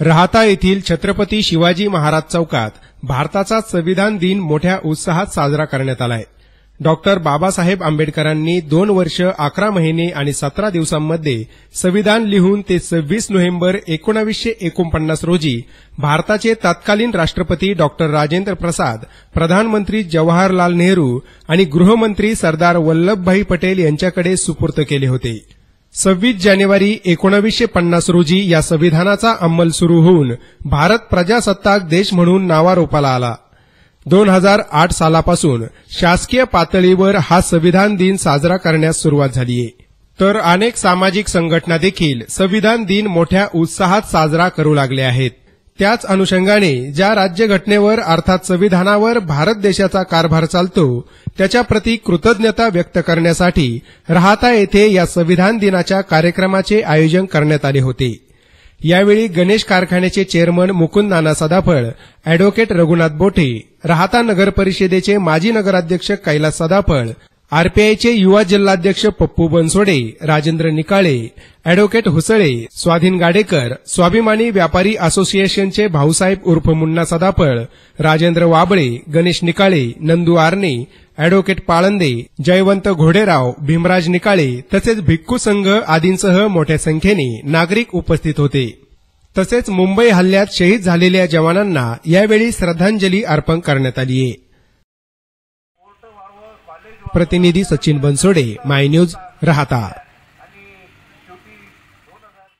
राहता येथील छत्रपती शिवाजी महाराज चौकात भारताचा संविधान दिन मोठ्या उत्साहात साजरा करण्यात आलाय. डॉक्टर बाबासाहेब आंबेडकरांनी दोन वर्ष अकरा महिने आणि सतरा दिवसांमध्ये संविधान लिहून ते सव्वीस नोव्हेंबर एकोणावीसशे एकोणपन्नास रोजी भारताचे तत्कालीन राष्ट्रपती डॉक्टर राजेंद्र प्रसाद प्रधानमंत्री जवाहरलाल नेहरू आणि गृहमंत्री सरदार वल्लभभाई पटेल यांच्याकडे सुपूर्द केले होते. सव्वीस जानेवारी एकोणावीसशे पन्नास रोजी या संविधानाचा अंमल सुरू होऊन भारत प्रजासत्ताक देश म्हणून नावारोपाला आला. दोन हजार आठ सालापासून शासकीय पातळीवर हा संविधान दिन साजरा करण्यास सुरुवात झालीय तर अनेक सामाजिक संघटना देखील संविधान दिन मोठ्या उत्साहात साजरा करू लागले आहेत. त्याच अनुषंगाने ज्या राज्यघटनेवर अर्थात संविधानावर भारत देशाचा कारभार चालतो त्याच्याप्रती कृतज्ञता व्यक्त करण्यासाठी राहता येथे या संविधान दिनाच्या कार्यक्रमाचे आयोजन करण्यात आले होते. यावेळी गणेश कारखान्याचे चेअरमन मुकुंद नाना सदाफळ अॅडव्होकेट रघुनाथ बोठे राहता नगर परिषदेचे माजी नगराध्यक्ष कैलास सदाफळ आरपीआयचे युवा जिल्हाध्यक्ष पप्पू बनसोडे राजेंद्र निकाळे अॅडव्होकेट हुसळे स्वाधीन गाडेकर स्वाभिमानी व्यापारी असोसिएशनचे भाऊसाहेब उर्फ मुन्ना सदाफळ राजेंद्र वाबळे गणेश निकाळे नंदू आरणे अॅडव्होकेट पाळंदे जयवंत घोडेराव भीमराज निकाळे तसेच भिक्खू संघ आदींसह मोठ्या संख्येने नागरिक उपस्थित होते. तसेच मुंबई हल्ल्यात शहीद झालेल्या जवानांना यावेळी श्रद्धांजली अर्पण करण्यात आली आहे प्रतिनिधी सचिन बनसोडे माय न्यूज राहता.